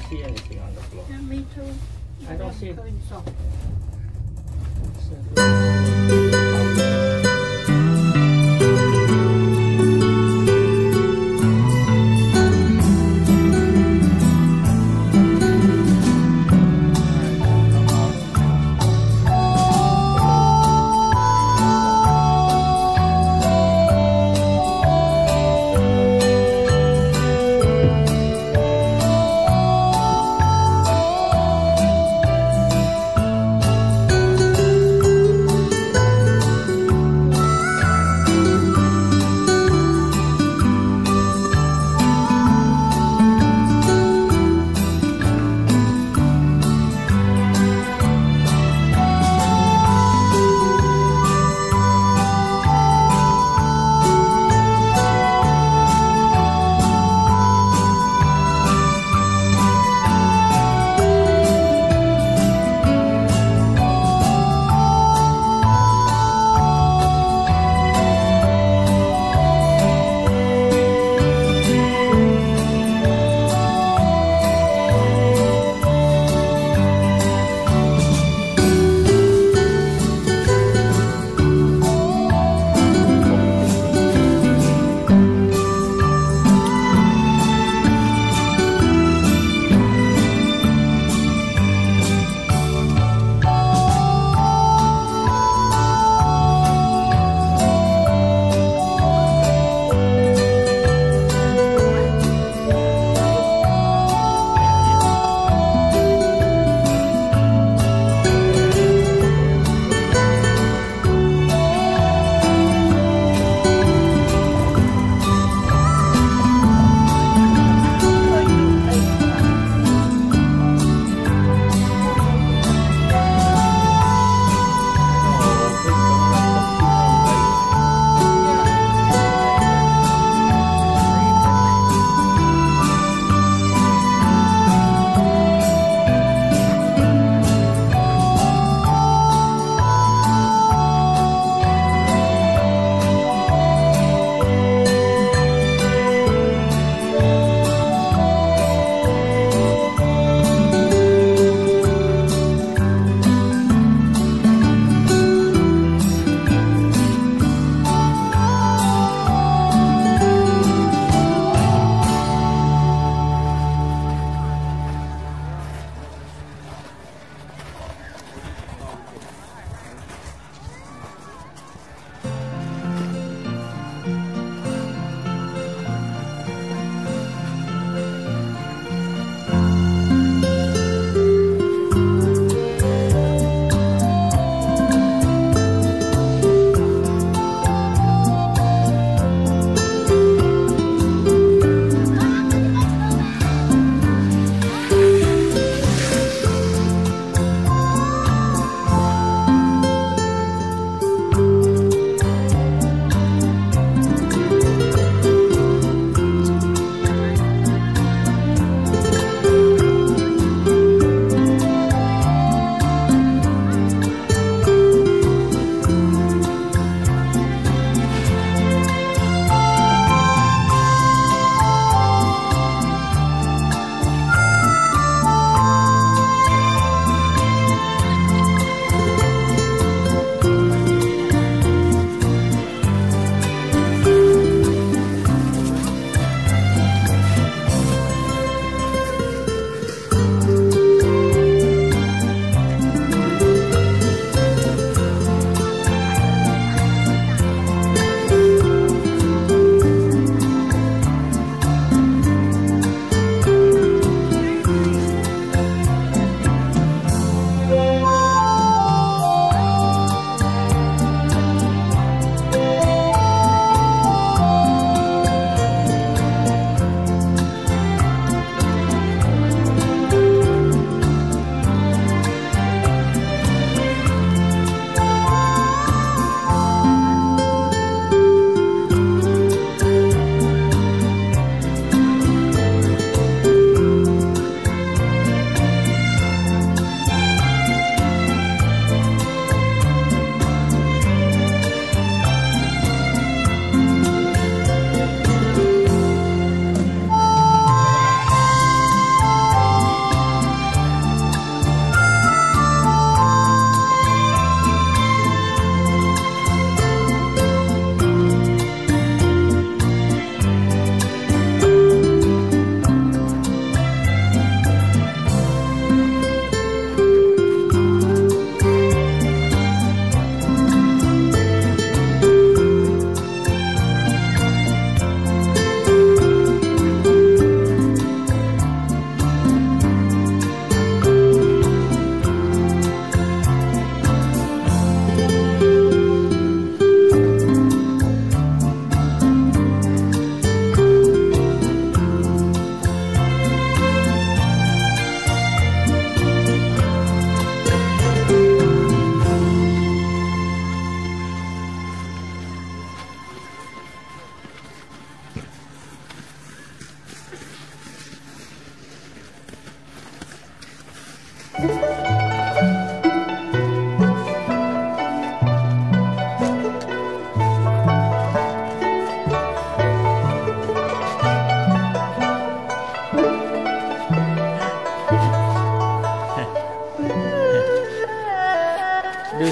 don't see anything on the floor. Yeah, me too. I don't see it.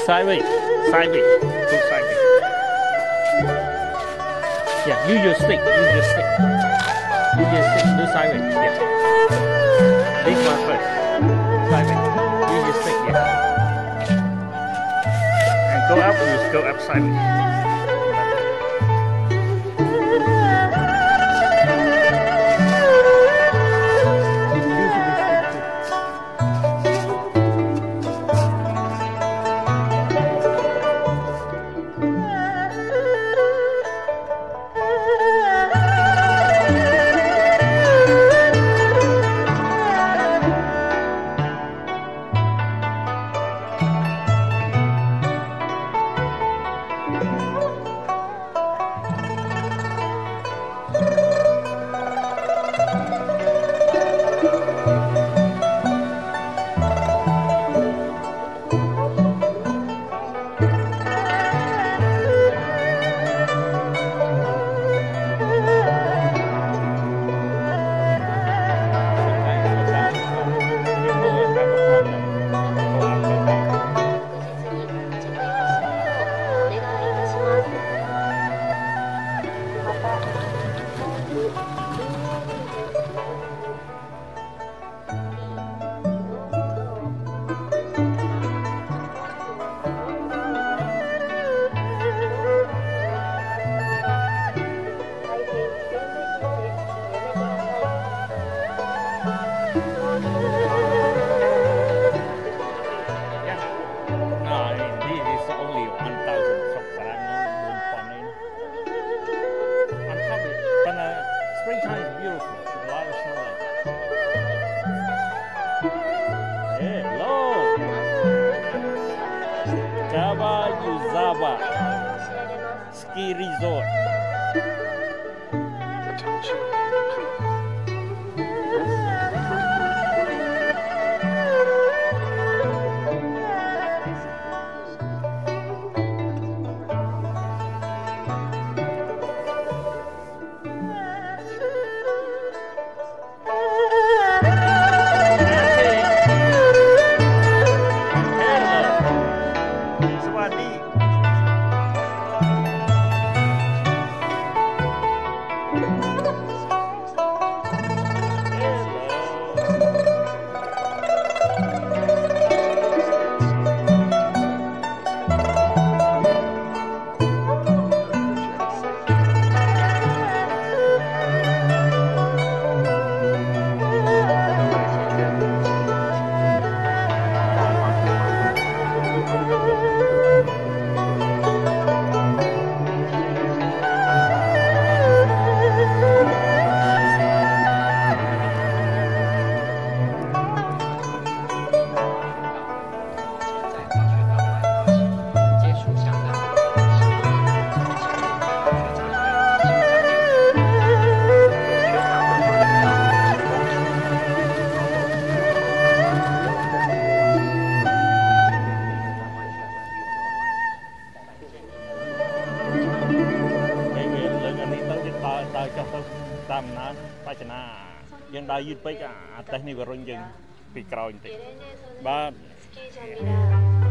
Sideways, Ski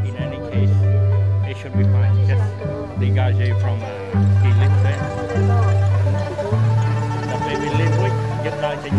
in any case it should be fine just dégagez from uh, ski lift there ដល់ពេលវាលេងរួចយើងដើរចេញ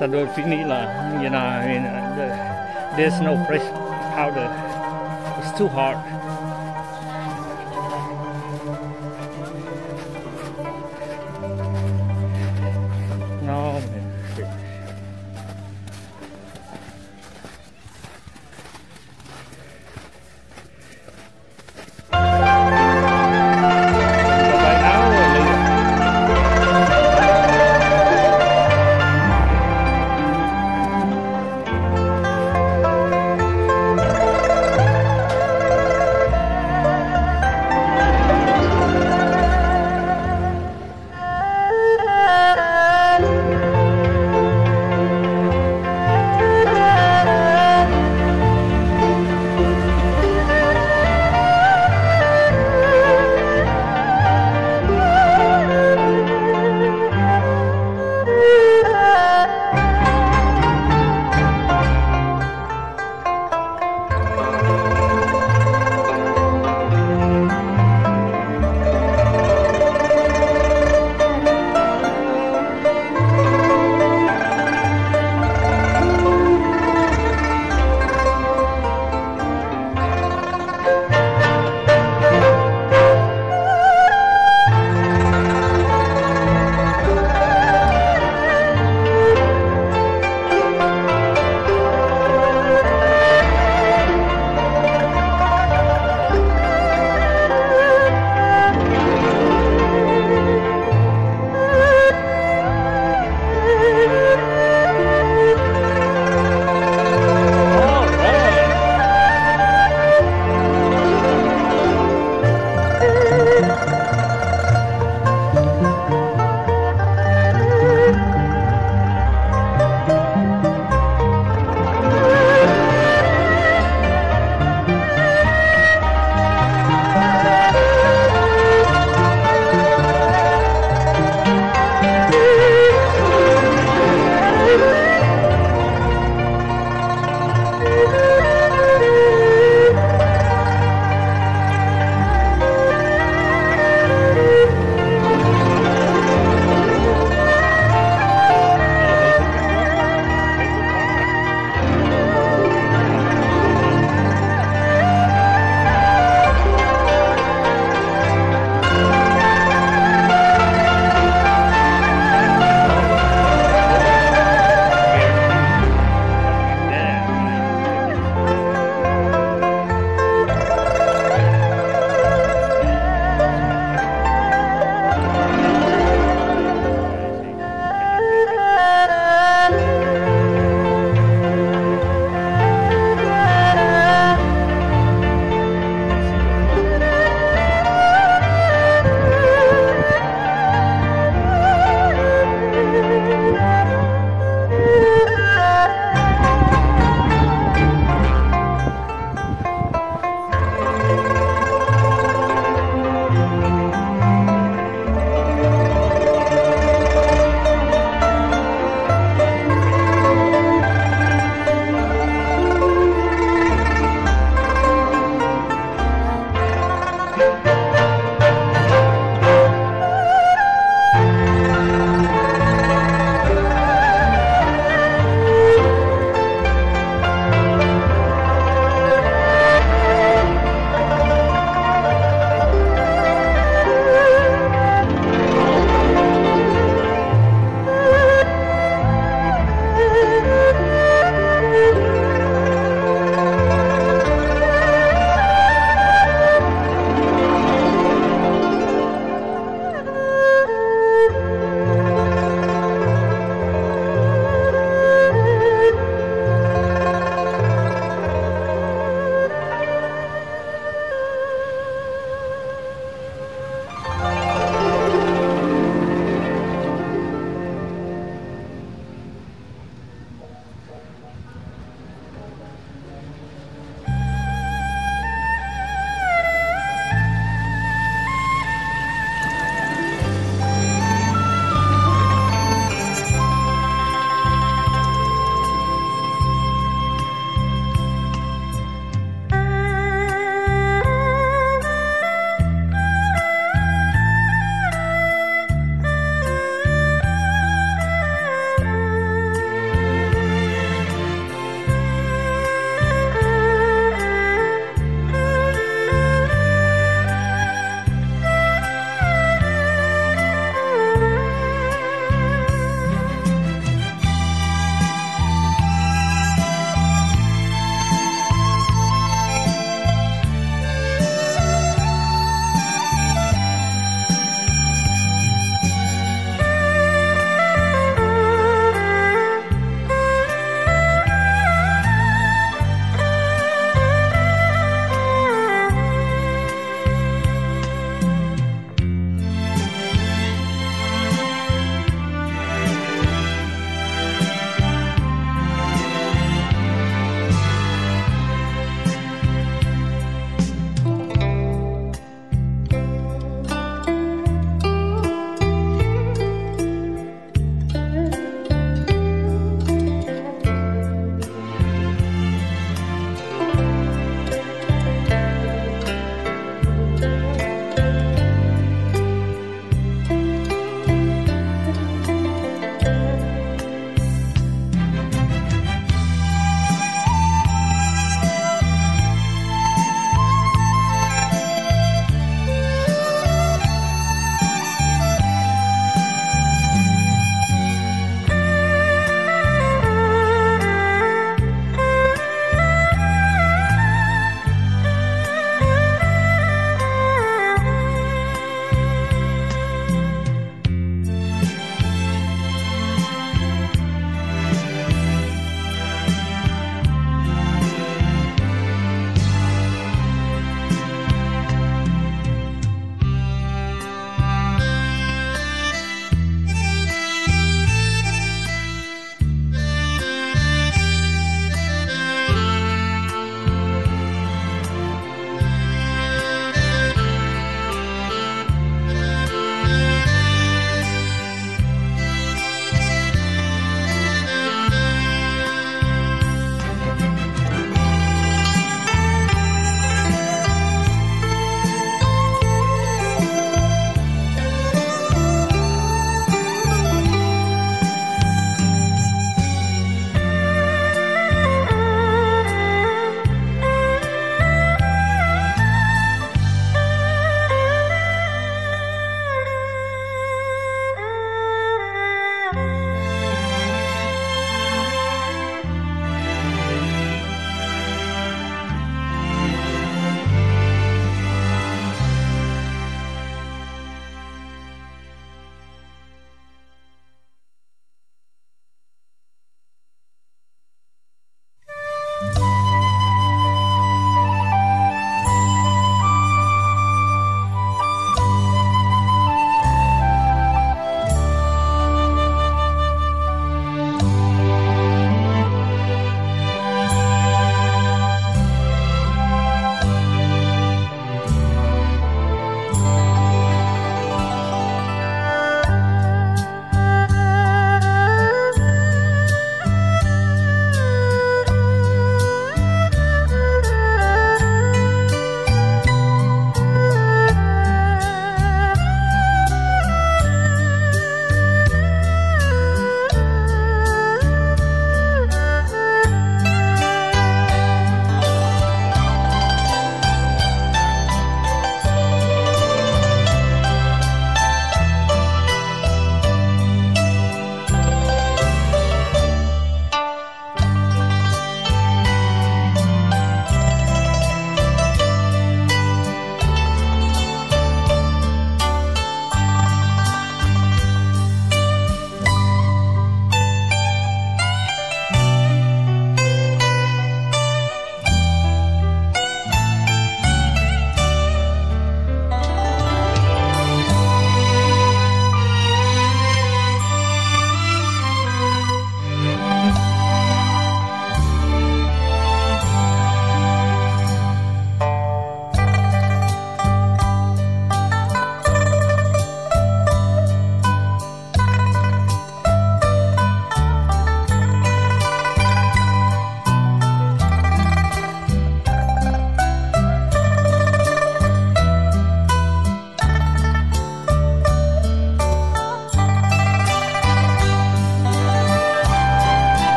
Là. You know, I mean, uh, the, there's no fresh powder. It's too hard.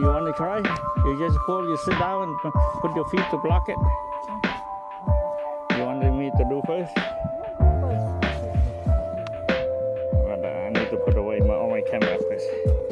you want to try? You just pull, you sit down and put your feet to block it. You want me to do first? But uh, I need to put away my, all my camera first.